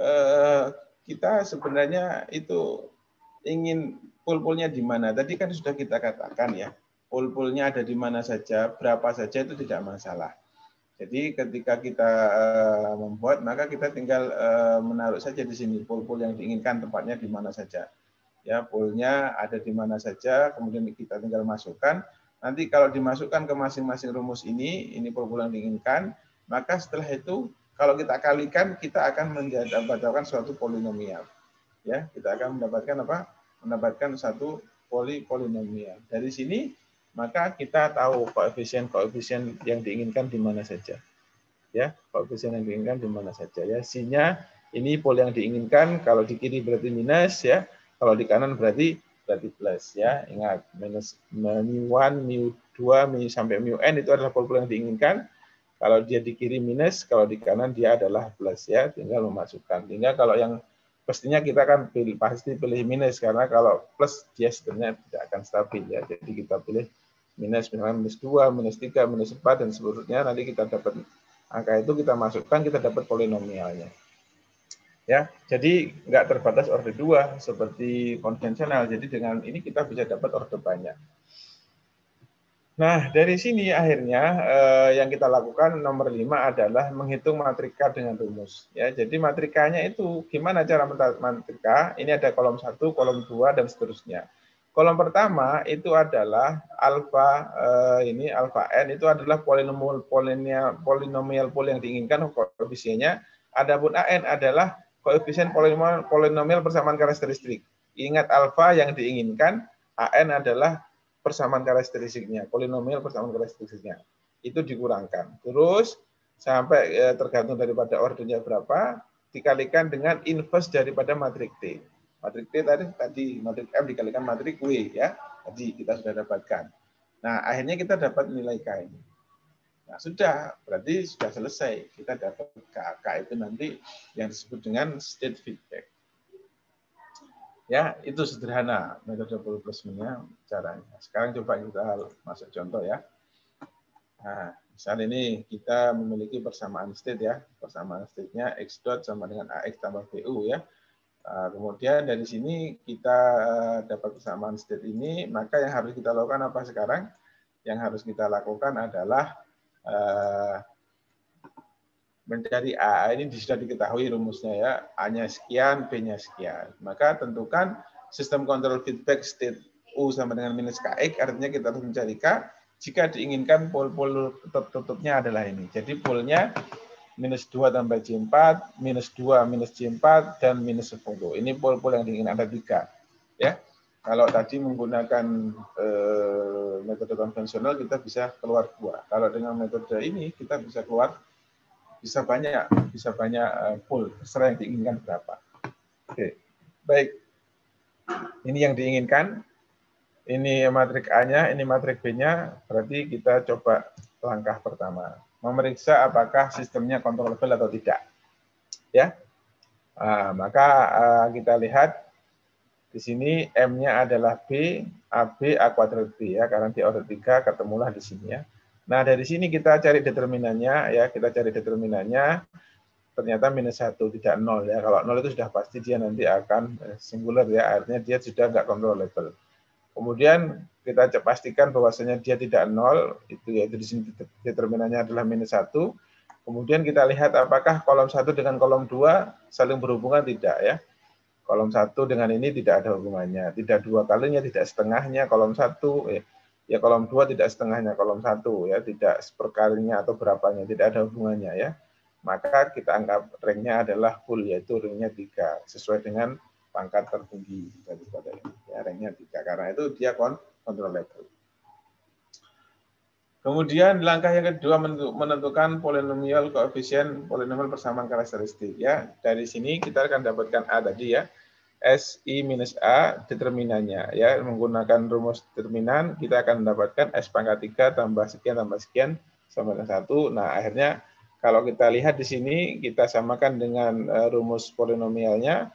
eh, kita sebenarnya itu ingin pool-poolnya di mana? Tadi kan sudah kita katakan ya, pool-poolnya ada di mana saja, berapa saja itu tidak masalah. Jadi ketika kita uh, membuat, maka kita tinggal uh, menaruh saja di sini pool-pool yang diinginkan tempatnya di mana saja. Ya, poolnya ada di mana saja, kemudian kita tinggal masukkan. Nanti kalau dimasukkan ke masing-masing rumus ini, ini pool-pool yang diinginkan, maka setelah itu kalau kita kalikan, kita akan mendapatkan suatu polinomial. Ya, kita akan mendapatkan apa? mendapatkan satu poli polinomial. Dari sini maka kita tahu koefisien-koefisien yang diinginkan di mana saja. Ya, koefisien yang diinginkan di mana saja ya. Sinya ini poli yang diinginkan kalau di kiri berarti minus ya, kalau di kanan berarti berarti plus ya. Ingat minus mu 1, mu 2, mu sampai mu n itu adalah pol-pol yang diinginkan. Kalau dia di kiri minus, kalau di kanan dia adalah plus ya, tinggal memasukkan. Tinggal kalau yang pastinya kita akan pilih pasti pilih minus karena kalau plus dia sebenarnya tidak akan stabil ya. Jadi kita pilih minus misalnya minus 2, minus 3, minus 4 dan seluruhnya nanti kita dapat angka itu kita masukkan kita dapat polinomialnya. Ya, jadi nggak terbatas orde 2 seperti konvensional. Jadi dengan ini kita bisa dapat orde banyak. Nah, dari sini akhirnya eh, yang kita lakukan nomor 5 adalah menghitung matrika dengan rumus. Ya, jadi matrikanya itu gimana cara matrika? Ini ada kolom 1, kolom 2 dan seterusnya. Kolom pertama itu adalah alfa eh, ini alfa n itu adalah polinomial polinomial pool yang diinginkan koefisiennya. Adapun an adalah koefisien polinomial polinomial persamaan karakteristik. Ingat alfa yang diinginkan, an adalah persamaan karakteristiknya, polinomial persamaan karakteristiknya. Itu dikurangkan. Terus sampai ya, tergantung daripada ordernya berapa, dikalikan dengan inverse daripada matrik T. Matrik T tadi tadi matrik M dikalikan matrik W ya. Tadi kita sudah dapatkan. Nah, akhirnya kita dapat nilai K ini. Nah, sudah, berarti sudah selesai. Kita dapat K. K itu nanti yang disebut dengan state feedback. Ya, itu sederhana metode pool placement caranya. Sekarang coba kita masuk contoh ya. Nah, misal ini kita memiliki persamaan state ya. Persamaan state-nya x dot sama dengan ax tambah bu ya. Nah, kemudian dari sini kita dapat persamaan state ini, maka yang harus kita lakukan apa sekarang? Yang harus kita lakukan adalah eh, mencari A. Ini sudah diketahui rumusnya ya. A-nya sekian, B-nya sekian. Maka tentukan sistem kontrol feedback state U sama dengan minus KX, artinya kita harus mencari K. Jika diinginkan pol-pol tutup-tutupnya adalah ini. Jadi polnya minus 2 tambah J4, minus 2 minus J4, dan minus 10. Ini pol-pol yang diinginkan ada tiga. Ya, kalau tadi menggunakan eh, metode konvensional kita bisa keluar dua. Kalau dengan metode ini kita bisa keluar bisa banyak bisa banyak uh, pool terserah yang diinginkan berapa. Oke, baik. Ini yang diinginkan. Ini matrik A-nya, ini matrik B-nya. Berarti kita coba langkah pertama, memeriksa apakah sistemnya controllable atau tidak. Ya, nah, maka uh, kita lihat di sini M-nya adalah B, AB, A kuadrat B ya, karena di order 3 ketemulah di sini ya. Nah, dari sini kita cari determinannya ya, kita cari determinannya ternyata minus satu tidak nol ya. Kalau nol itu sudah pasti dia nanti akan eh, singular ya, artinya dia sudah nggak controllable. Kemudian kita pastikan bahwasanya dia tidak nol, itu yaitu di sini determinannya adalah minus satu. Kemudian kita lihat apakah kolom satu dengan kolom dua saling berhubungan tidak ya. Kolom satu dengan ini tidak ada hubungannya, tidak dua kalinya, tidak setengahnya. Kolom satu, eh, ya kolom dua tidak setengahnya kolom satu ya tidak seperkalinya atau berapanya tidak ada hubungannya ya. Maka kita anggap ringnya adalah full yaitu ringnya tiga sesuai dengan pangkat tertinggi daripada ini ya ringnya tiga. Karena itu dia controllable Kemudian langkah yang kedua menentukan polinomial koefisien polinomial persamaan karakteristik ya. Dari sini kita akan dapatkan A tadi ya. S I minus A determinannya ya menggunakan rumus determinan kita akan mendapatkan S pangkat 3 tambah sekian tambah sekian sama dengan satu. Nah, akhirnya kalau kita lihat di sini kita samakan dengan uh, rumus polinomialnya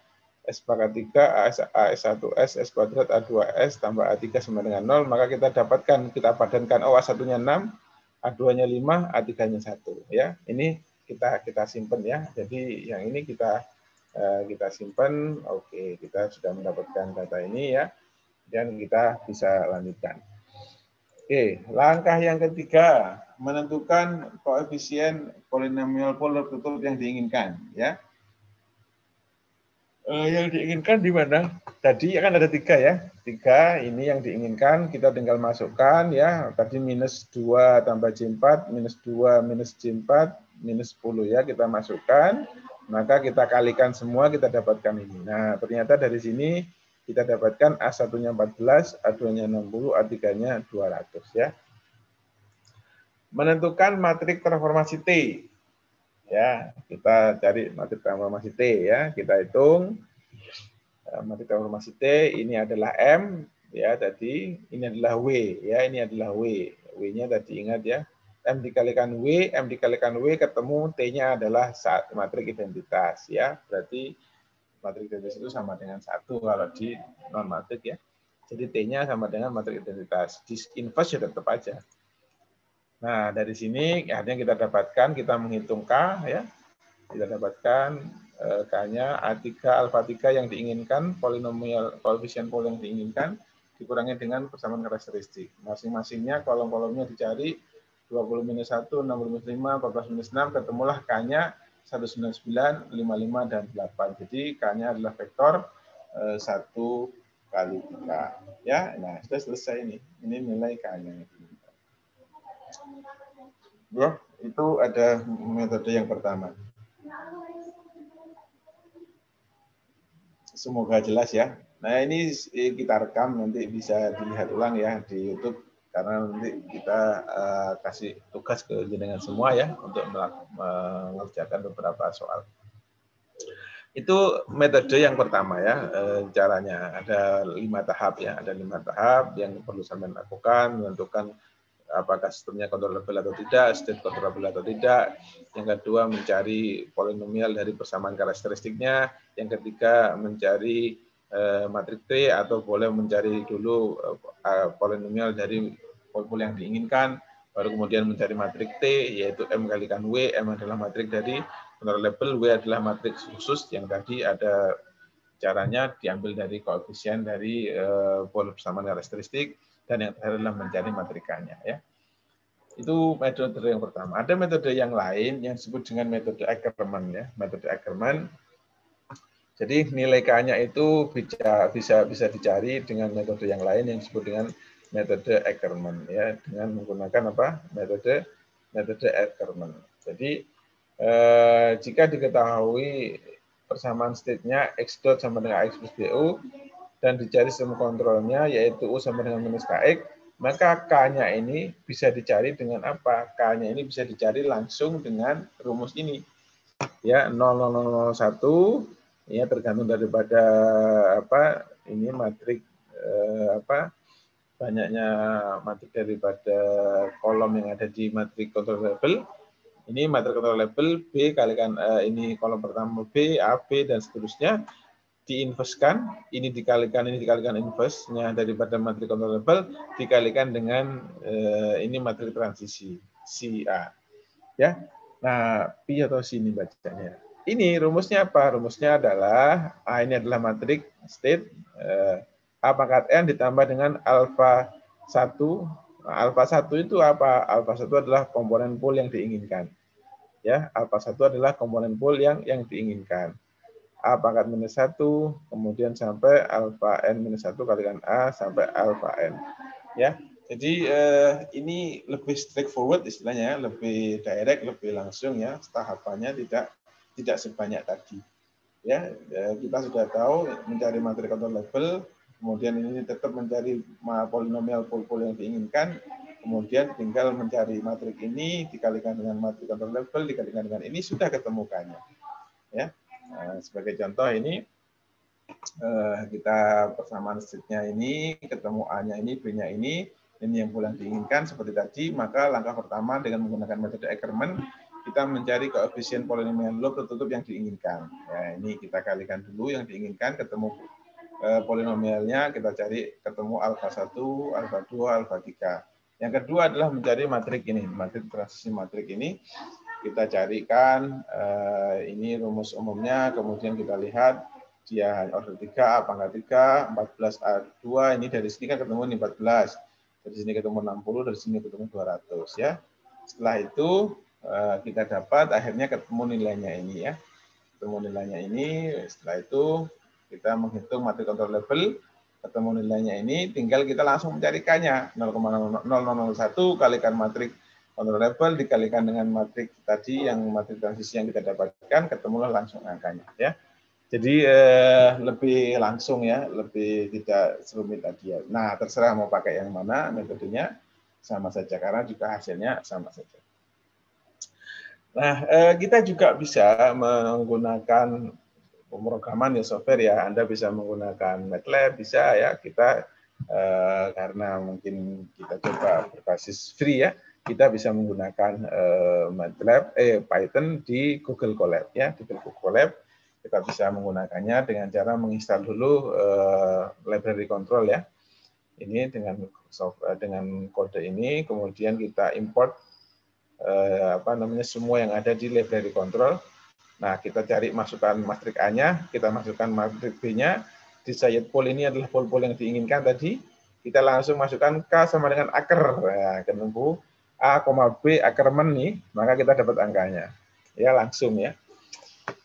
S pangkat 3 AS, AS1S S kuadrat A2S tambah A3 sama dengan 0 maka kita dapatkan kita padankan oh A1-nya 6 A2-nya 5 A3-nya 1 ya. Ini kita kita simpan ya. Jadi yang ini kita Eh, kita simpan. Oke, kita sudah mendapatkan data ini ya. Dan kita bisa lanjutkan. Oke, langkah yang ketiga menentukan koefisien polinomial polar tutup yang diinginkan ya. Eh, yang diinginkan di mana? Tadi kan ada tiga ya, tiga ini yang diinginkan kita tinggal masukkan ya. Tadi minus 2 tambah J4, minus 2 minus J4, minus 10 ya kita masukkan maka kita kalikan semua kita dapatkan ini. Nah, ternyata dari sini kita dapatkan A1-nya 14, A2-nya 60, A3-nya 200 ya. Menentukan matrik transformasi T. Ya, kita cari matrik transformasi T ya, kita hitung eh, matrik transformasi T ini adalah M ya tadi, ini adalah W ya, ini adalah W. W-nya tadi ingat ya, M dikalikan W, M dikalikan W ketemu T-nya adalah matrik identitas ya. Berarti matrik identitas itu sama dengan satu kalau di non matrik ya. Jadi T-nya sama dengan matrik identitas. Di inverse ya tetap aja. Nah, dari sini akhirnya kita dapatkan, kita menghitung K ya. Kita dapatkan eh, K-nya A3 alfa 3 yang diinginkan, polinomial koefisien pol yang diinginkan dikurangi dengan persamaan karakteristik. Masing-masingnya kolom-kolomnya dicari 20 minus 1, 6 minus 5, 14 minus 6, ketemulah K-nya 199, 55, dan 8. Jadi K-nya adalah vektor eh, 1 kali 3. Ya, nah sudah selesai ini. Ini nilai K-nya. Ya, itu ada metode yang pertama. Semoga jelas ya. Nah ini kita rekam nanti bisa dilihat ulang ya di YouTube karena nanti kita uh, kasih tugas ke jenengan semua ya untuk mengerjakan beberapa soal. Itu metode yang pertama ya uh, caranya ada lima tahap ya ada lima tahap yang perlu saya lakukan menentukan apakah sistemnya controllable atau tidak, state controllable atau tidak. Yang kedua mencari polinomial dari persamaan karakteristiknya. Yang ketiga mencari Eh, matrik T atau boleh mencari dulu uh, polinomial dari pol yang diinginkan, baru kemudian mencari matrik T yaitu M kalikan W, M adalah matrik dari label, W adalah matrik khusus yang tadi ada caranya diambil dari koefisien dari pol persamaan karakteristik dan yang terakhir adalah mencari matrikanya ya. Itu metode yang pertama. Ada metode yang lain yang disebut dengan metode Ackermann ya. Metode Ackermann. Jadi nilai K-nya itu bisa bisa bisa dicari dengan metode yang lain yang disebut dengan metode Ackermann ya dengan menggunakan apa? metode metode Ackermann. Jadi eh, jika diketahui persamaan state-nya x dot sama dengan x plus bu dan dicari sistem kontrolnya yaitu u sama dengan minus kx, maka K-nya ini bisa dicari dengan apa? K-nya ini bisa dicari langsung dengan rumus ini. Ya, 0001 ya tergantung daripada apa ini matrik eh, apa banyaknya matrik daripada kolom yang ada di matrik control level. Ini matrik control level B kalikan eh, ini kolom pertama B, A, B dan seterusnya diinveskan, ini dikalikan, ini dikalikan investnya daripada materi control level dikalikan dengan uh, ini materi transisi si A. Ya. Nah, pi atau sini bacanya. Ini rumusnya apa? Rumusnya adalah A ini adalah matrik state uh, A pangkat N ditambah dengan alfa 1. Nah, alfa 1 itu apa? Alfa 1 adalah komponen pool yang diinginkan. Ya, alfa 1 adalah komponen pool yang yang diinginkan. A pangkat minus 1, kemudian sampai alfa N minus 1 kalikan A sampai alfa N. Ya, jadi eh, ini lebih straightforward istilahnya, lebih direct, lebih langsung ya, tahapannya tidak tidak sebanyak tadi. Ya, eh, kita sudah tahu mencari materi control level, kemudian ini tetap mencari polinomial pool-pool yang diinginkan, kemudian tinggal mencari matrik ini dikalikan dengan matrik control level dikalikan dengan ini sudah ketemukannya. Ya, Nah, sebagai contoh ini eh, kita persamaan state-nya ini, ketemu A-nya ini, B-nya ini, ini yang bulan diinginkan seperti tadi, maka langkah pertama dengan menggunakan metode Ackermann, kita mencari koefisien polinomial loop tertutup yang diinginkan. Ya, ini kita kalikan dulu yang diinginkan, ketemu eh, polinomialnya, kita cari ketemu alfa 1, alfa 2, alfa 3. Yang kedua adalah mencari matrik ini, matrik transisi matrik ini kita carikan uh, ini rumus umumnya, kemudian kita lihat dia order 3, A pangkat 3, 14 A2, ini dari sini kan ketemu ini 14. Dari sini ketemu 60, dari sini ketemu 200 ya. Setelah itu uh, kita dapat akhirnya ketemu nilainya ini ya. Ketemu nilainya ini, setelah itu kita menghitung matrik kontrol level, ketemu nilainya ini, tinggal kita langsung mencarikannya. 0,0001 kalikan matrik level dikalikan dengan matrik tadi yang matrik transisi yang kita dapatkan ketemulah langsung angkanya ya. Jadi eh, lebih langsung ya, lebih tidak serumit tadi ya. Nah, terserah mau pakai yang mana metodenya sama saja karena juga hasilnya sama saja. Nah, eh, kita juga bisa menggunakan pemrograman ya software ya. Anda bisa menggunakan MATLAB bisa ya. Kita eh, karena mungkin kita coba berbasis free ya kita bisa menggunakan uh, MATLAB, eh, Python di Google Colab ya, di Google Colab kita bisa menggunakannya dengan cara menginstal dulu uh, library control ya. Ini dengan software dengan kode ini, kemudian kita import uh, apa namanya semua yang ada di library control. Nah, kita cari masukkan matrik A-nya, kita masukkan matrik B-nya. Di sayat pool ini adalah pool-pool yang diinginkan tadi. Kita langsung masukkan K sama dengan akar. Nah, A, B Ackermann nih, maka kita dapat angkanya. Ya, langsung ya.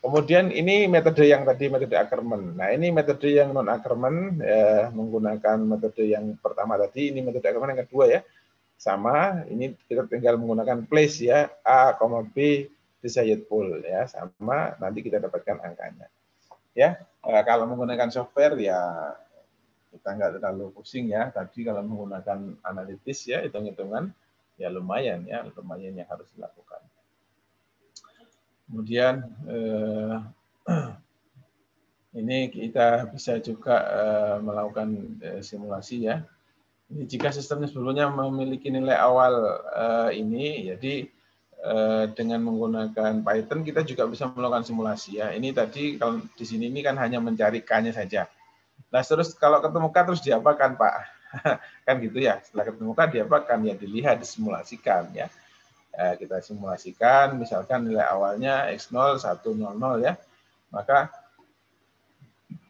Kemudian ini metode yang tadi metode Ackermann. Nah, ini metode yang non Ackermann ya, menggunakan metode yang pertama tadi, ini metode Ackermann yang kedua ya. Sama, ini kita tinggal menggunakan place ya, A, B desired pool ya, sama nanti kita dapatkan angkanya. Ya, eh, kalau menggunakan software ya kita nggak terlalu pusing ya. Tadi kalau menggunakan analitis ya, hitung-hitungan ya lumayan ya lumayan yang harus dilakukan. Kemudian eh, ini kita bisa juga eh, melakukan eh, simulasi ya. Ini jika sistemnya sebelumnya memiliki nilai awal eh, ini, jadi eh, dengan menggunakan Python kita juga bisa melakukan simulasi ya. Ini tadi kalau di sini ini kan hanya mencari k-nya saja. Nah terus kalau ketemu k terus diapakan Pak? kan gitu ya. Setelah ketemukan diapakan ya dilihat disimulasikan ya. Eh, kita simulasikan misalkan nilai awalnya x0 100 ya. Maka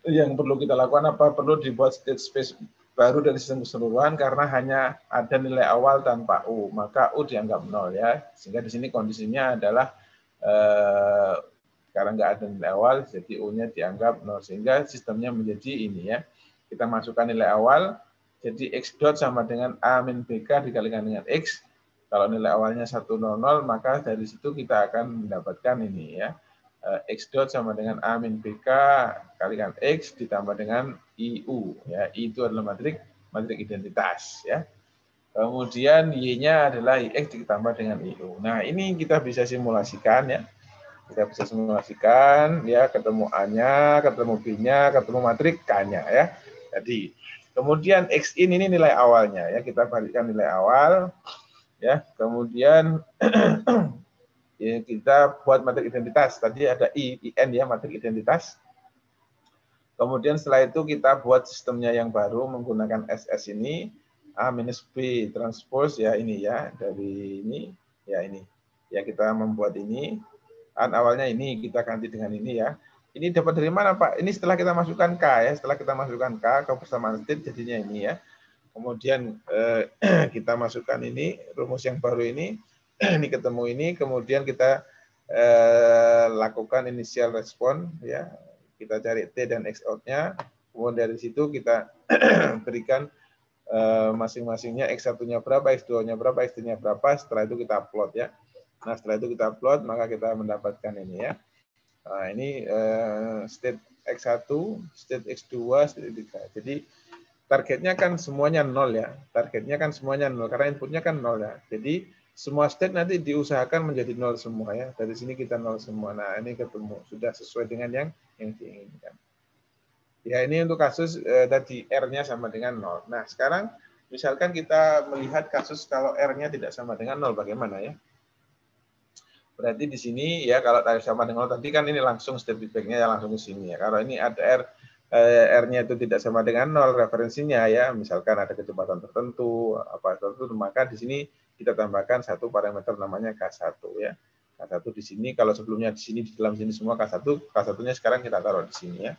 yang perlu kita lakukan apa? Perlu dibuat state space baru dari sistem keseluruhan karena hanya ada nilai awal tanpa U, maka U dianggap nol ya. Sehingga di sini kondisinya adalah eh, karena nggak ada nilai awal, jadi U-nya dianggap nol. Sehingga sistemnya menjadi ini ya. Kita masukkan nilai awal, jadi X dot sama dengan A min BK dikalikan dengan X. Kalau nilai awalnya 100, maka dari situ kita akan mendapatkan ini ya. Eh, X dot sama dengan A min BK kalikan X ditambah dengan IU ya. I itu adalah matrik matrik identitas ya. Kemudian Y-nya adalah IX ditambah dengan IU nah ini kita bisa simulasikan ya. Kita bisa simulasikan ya ketemu A-nya ketemu B-nya ketemu matrik K-nya ya. Jadi kemudian X in ini nilai awalnya ya. Kita balikkan nilai awal ya. Kemudian ya, kita buat matrik identitas. Tadi ada I, IN ya matrik identitas. Kemudian setelah itu kita buat sistemnya yang baru menggunakan SS ini. A minus B transpose ya ini ya dari ini ya ini. Ya kita membuat ini. An awalnya ini kita ganti dengan ini ya ini dapat dari mana Pak? Ini setelah kita masukkan K ya. Setelah kita masukkan K ke persamaan state jadinya ini ya. Kemudian eh, kita masukkan ini rumus yang baru ini ini ketemu ini. Kemudian kita eh, lakukan initial respon ya. Kita cari T dan X out-nya, kemudian dari situ kita berikan uh, masing-masingnya X1-nya berapa, X2-nya berapa, X3-nya berapa, setelah itu kita upload ya. Nah, setelah itu kita upload, maka kita mendapatkan ini ya. Nah, ini uh, state X1, state X2, state X3. Jadi targetnya kan semuanya nol ya. Targetnya kan semuanya nol karena inputnya kan nol ya. Jadi semua state nanti diusahakan menjadi nol semua ya. Dari sini kita nol semua. Nah, ini ketemu sudah sesuai dengan yang yang diinginkan. Ya, ini untuk kasus eh, tadi R-nya sama dengan nol. Nah, sekarang misalkan kita melihat kasus kalau R-nya tidak sama dengan nol, bagaimana ya? Berarti di sini ya kalau tadi sama dengan nol tadi kan ini langsung step feedback-nya ya langsung ke sini ya. Kalau ini ada R eh, R-nya itu tidak sama dengan nol referensinya ya, misalkan ada kecepatan tertentu apa tertentu, maka di sini kita tambahkan satu parameter namanya K1 ya. K1 di sini, kalau sebelumnya di sini, di dalam sini semua K1, K1-nya sekarang kita taruh di sini ya.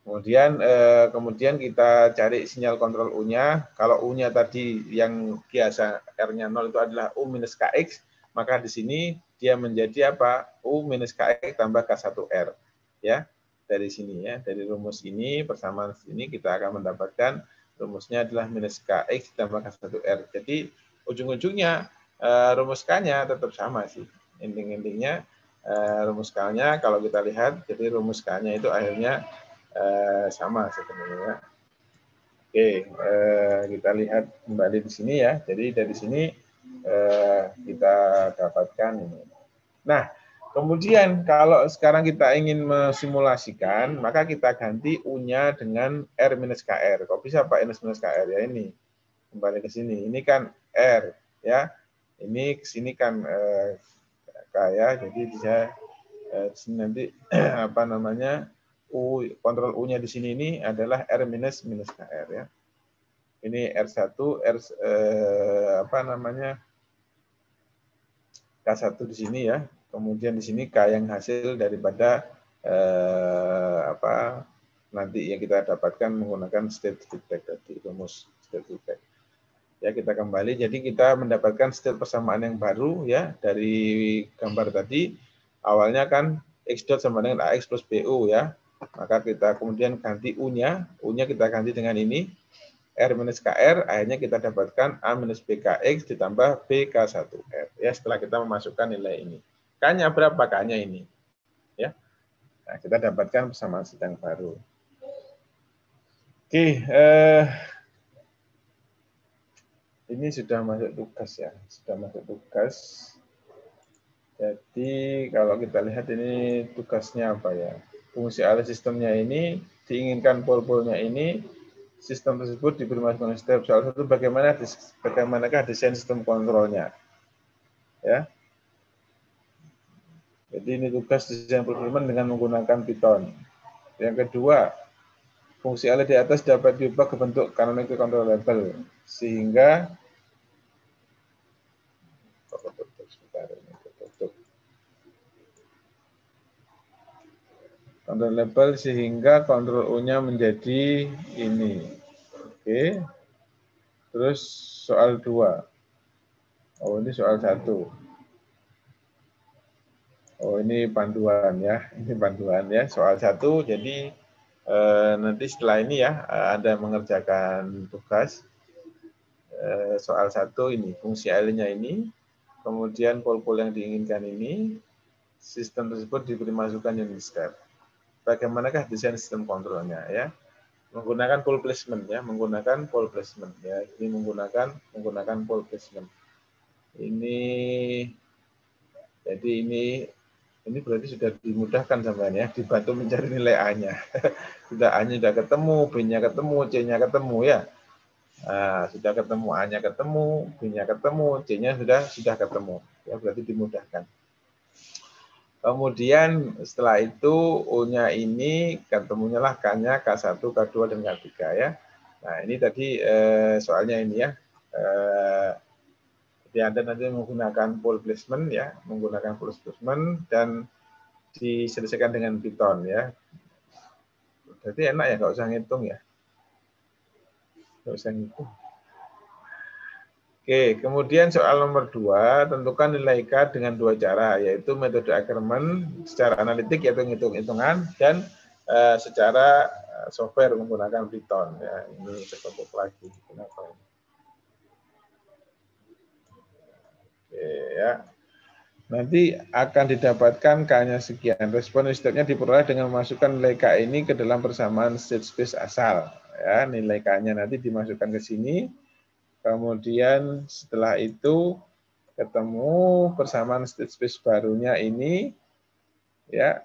Kemudian eh, kemudian kita cari sinyal kontrol U-nya. Kalau U-nya tadi yang biasa R-nya 0 itu adalah U minus KX, maka di sini dia menjadi apa? U minus KX tambah K1R. Ya, dari sini ya. Dari rumus ini, persamaan sini kita akan mendapatkan rumusnya adalah minus KX tambah K1R. Jadi ujung-ujungnya uh, rumus K-nya tetap sama sih. Inting-intingnya uh, rumus K-nya kalau kita lihat, jadi rumus K-nya itu akhirnya uh, sama sebenarnya. Oke, kita lihat kembali di sini ya. Jadi dari sini kita dapatkan ini. Nah, kemudian kalau sekarang kita ingin mensimulasikan, maka kita ganti U-nya dengan R-KR. Kok bisa Pak R-KR ya ini? Kembali ke sini. Ini kan R ya. Ini sini kan eh, K ya. Jadi bisa eh, sini nanti apa namanya U kontrol U-nya di sini ini adalah R minus minus KR ya. Ini R1 R eh, apa namanya K1 di sini ya. Kemudian di sini K yang hasil daripada eh, apa nanti yang kita dapatkan menggunakan state feedback tadi rumus state feedback. Ya kita kembali. Jadi kita mendapatkan state persamaan yang baru ya dari gambar tadi. Awalnya kan x dot sama dengan ax plus bu ya. Maka kita kemudian ganti u-nya. U-nya kita ganti dengan ini r minus kr akhirnya kita dapatkan a minus bkx ditambah bk1r ya setelah kita memasukkan nilai ini. K-nya berapa? K-nya ini. Ya. Nah, kita dapatkan persamaan sedang baru. Oke eh, ini sudah masuk tugas ya, sudah masuk tugas. Jadi kalau kita lihat ini tugasnya apa ya? Fungsi alih sistemnya ini diinginkan pol-polnya ini sistem tersebut diberi step. Salah satu bagaimana bagaimanakah desain sistem kontrolnya. Ya. Jadi ini tugas desain perfilman dengan menggunakan Python. Yang kedua, fungsi alih di atas dapat diubah ke bentuk canonical control label sehingga kontrol label sehingga kontrol U-nya menjadi ini. Oke. Terus soal dua. Oh, ini soal satu. Oh, ini panduan ya. Ini panduan ya. Soal satu. Jadi eh, nanti setelah ini ya eh, Anda mengerjakan tugas eh, soal satu ini fungsi L-nya ini, kemudian pol-pol yang diinginkan ini, sistem tersebut diberi masukan unit step. Bagaimanakah desain sistem kontrolnya ya? menggunakan pole placement ya, menggunakan pole placement ya. Ini menggunakan menggunakan pole placement. Ini jadi ini ini berarti sudah dimudahkan sampai ya, dibantu mencari nilai A-nya. sudah A-nya sudah ketemu, B-nya ketemu, C-nya ketemu ya. Nah, sudah ketemu A-nya ketemu, B-nya ketemu, C-nya sudah sudah ketemu. Ya, berarti dimudahkan. Kemudian setelah itu U-nya ini ketemunya lah K-nya K1, K2, dan K3 ya. Nah ini tadi eh, soalnya ini ya. Eh, jadi Anda nanti menggunakan pole placement ya, menggunakan pole placement dan diselesaikan dengan Python ya. Berarti enak ya, nggak usah ngitung ya. Nggak usah ngitung. Oke, kemudian soal nomor dua, tentukan nilai K dengan dua cara, yaitu metode Ackermann secara analitik yaitu hitung-hitungan dan uh, secara eh, software menggunakan Python. Ya, ini kelompok lagi. Kenapa? Oke, ya. Nanti akan didapatkan K-nya sekian. Respon stepnya diperoleh dengan memasukkan nilai K ini ke dalam persamaan state space asal. Ya, nilai K-nya nanti dimasukkan ke sini Kemudian setelah itu ketemu persamaan state space barunya ini ya.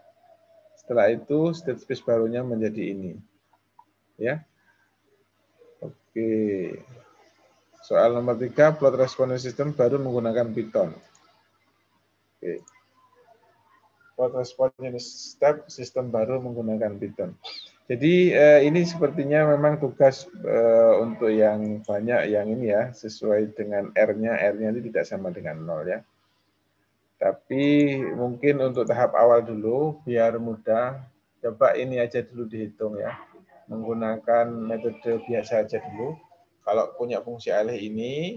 Setelah itu state space barunya menjadi ini. Ya. Oke. Soal nomor tiga, plot response system baru menggunakan Python. Oke. Plot response step sistem baru menggunakan Python. Jadi eh, ini sepertinya memang tugas eh, untuk yang banyak yang ini ya sesuai dengan R-nya, R-nya ini tidak sama dengan nol ya. Tapi mungkin untuk tahap awal dulu biar mudah, coba ini aja dulu dihitung ya. Menggunakan metode biasa aja dulu. Kalau punya fungsi alih ini,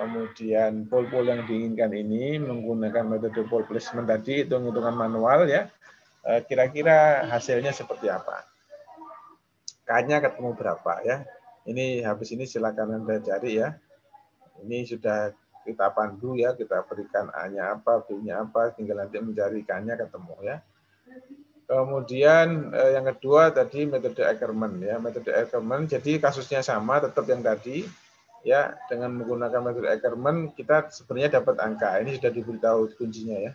kemudian pol-pol yang diinginkan ini menggunakan metode pole placement tadi, hitung-hitungan manual ya. Eh, kira-kira hasilnya seperti apa? K-nya ketemu berapa ya. Ini habis ini silakan Anda cari ya. Ini sudah kita pandu ya, kita berikan A-nya apa, B-nya apa, tinggal nanti mencari K-nya ketemu ya. Kemudian eh, yang kedua tadi metode Ackermann ya, metode Ackermann. Jadi kasusnya sama, tetap yang tadi ya dengan menggunakan metode Ackermann kita sebenarnya dapat angka. Ini sudah diberitahu kuncinya ya.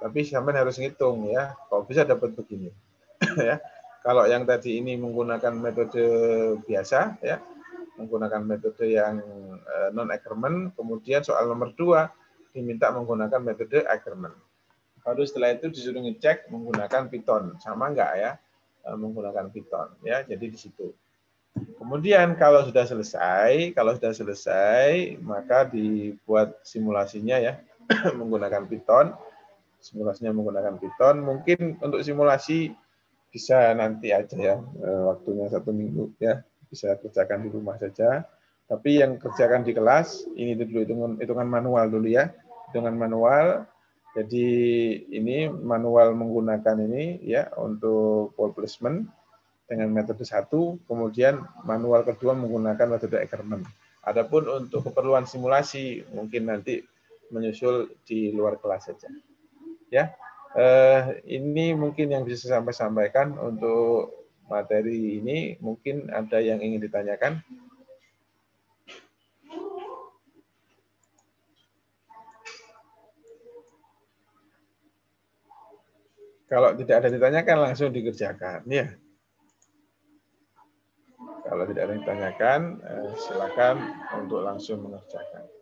Tapi sampai harus ngitung ya, kalau bisa dapat begini ya. Kalau yang tadi ini menggunakan metode biasa, ya, menggunakan metode yang eh, non Ackermann, kemudian soal nomor dua diminta menggunakan metode Ackermann. Baru setelah itu disuruh ngecek menggunakan Python, sama enggak ya? Eh, menggunakan Python, ya. Jadi di situ. Kemudian kalau sudah selesai, kalau sudah selesai, maka dibuat simulasinya ya menggunakan Python. Simulasinya menggunakan Python. Mungkin untuk simulasi bisa nanti aja ya eh, waktunya satu minggu ya bisa kerjakan di rumah saja. Tapi yang kerjakan di kelas ini dulu hitungan hitungan manual dulu ya hitungan manual. Jadi ini manual menggunakan ini ya untuk pole placement dengan metode satu. Kemudian manual kedua menggunakan metode Ackermann. Adapun untuk keperluan simulasi mungkin nanti menyusul di luar kelas saja. Ya Eh, ini mungkin yang bisa saya sampaikan untuk materi ini. Mungkin ada yang ingin ditanyakan. Kalau tidak ada ditanyakan langsung dikerjakan, ya. Kalau tidak ada ditanyakan, eh, silakan untuk langsung mengerjakan.